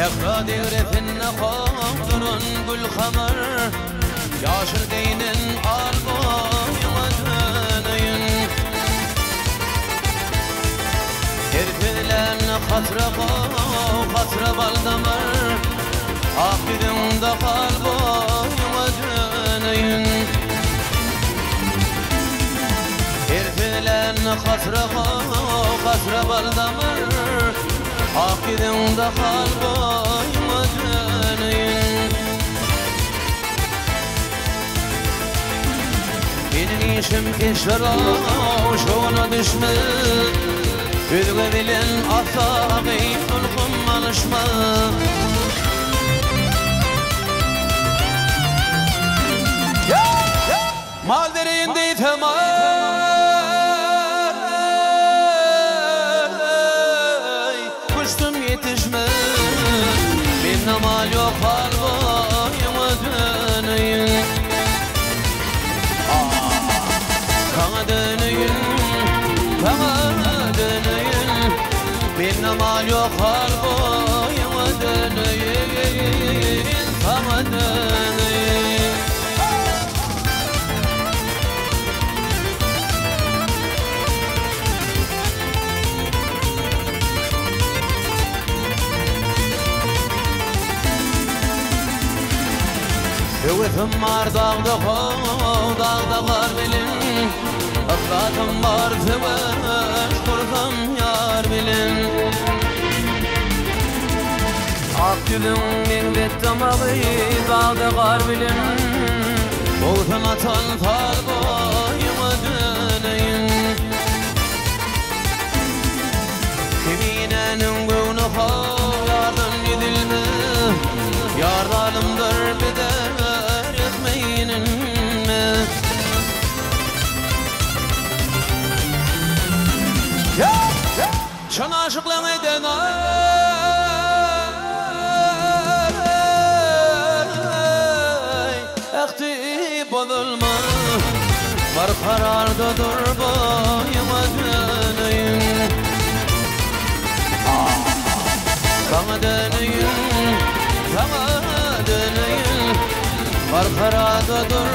Efrad eğretinle kaldırın gül kamar Yaşır deyinin alboyuma döneyim Erfilen hatra kav, hatra baldamar Akidimde kalboyuma döneyim Erfilen hatra kav, hatra baldamar Akidimde kalboyuma döneyim Benim işim keşfera şuna düşme Üzgü dilin asağı ulkum alışma. Mal derinde temay Kuştum yetişme Benim mal yok halvayıma döneyim Kana döneyim Kana döneyim Benim mal yok halvayıma döneyim Kana döneyim Öğütüm var dağda kov, dağda kar bilin Aklatım var seveş, kurtam yar bilin. Ak gülüm minvet damağı, dağda kar bilin. Boğutun atan tal Şan aşıklan eden ay Ekti bozulma. Var kararda dur boyuma döneyim Sana döneyim Sana döneyim. Var kararda dur